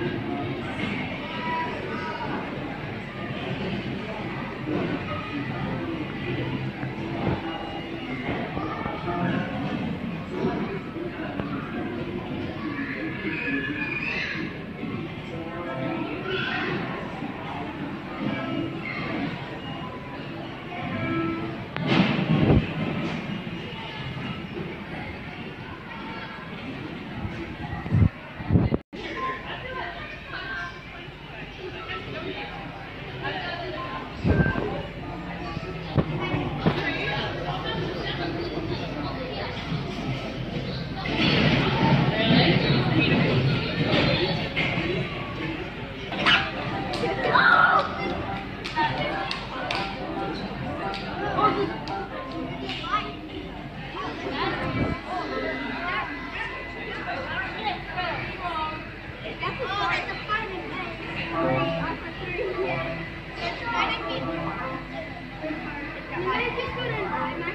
Okay, okay,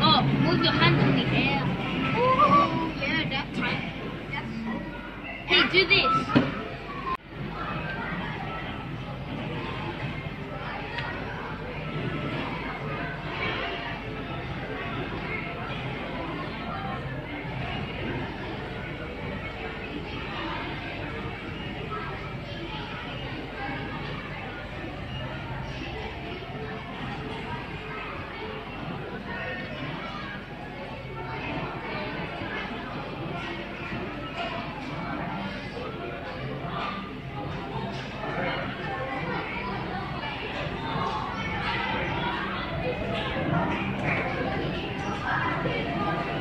Oh, move your hand in the Thank you.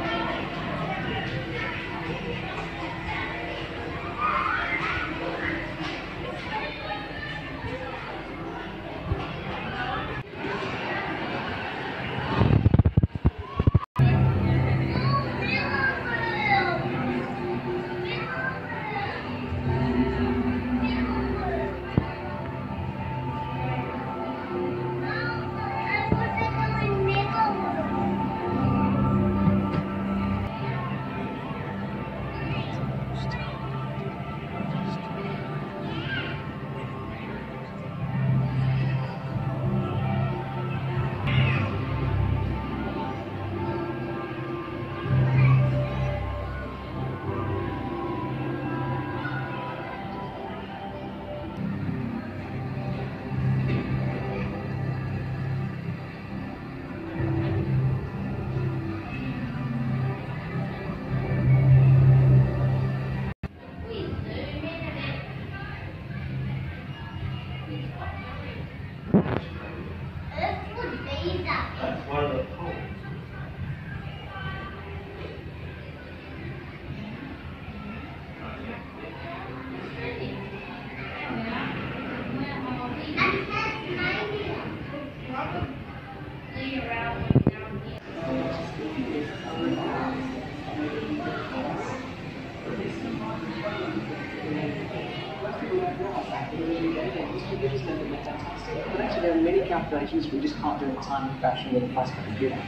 Calculations we just can't do it in a timely fashion with the of a classical computer.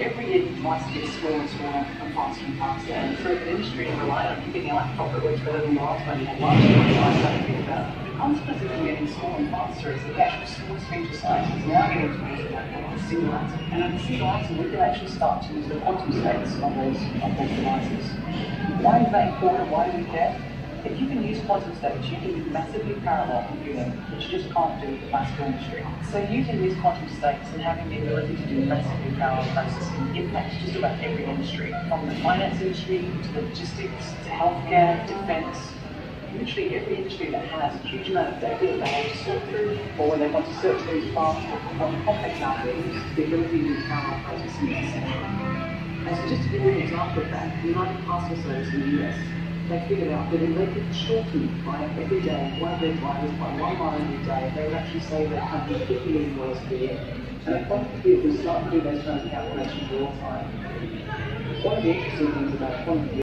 Every year, devices get smaller and smaller and faster and faster. And for an industry to rely on keeping a laptop that works better than the last one you year, I started to think about. The consequence of getting smaller and faster is that the actual smallest feature size is now getting to measure that single atom. And at a single atom, we can actually start to use the quantum states on those, on those devices. Why is that important? Why do we care? If you can use quantum states, you can do massively parallel computing, which you just can't do with the classical industry. So using these quantum states and having the ability to do massively parallel processing impacts just about every industry, from the finance industry to the logistics to healthcare, defense, literally every industry that has a huge amount of data that they have to sort through, or when they want to search things fast or complex algorithms, the ability to do parallel processing is essential. And so just to give you an example of that, the United Parcel Service in the US, they figured out. That if they could shorten by every day. One of their drivers by one mile every day, they would actually save their company $50 million per year. And if quantum computers start to do those kind of calculations the time, one of the interesting things about quantum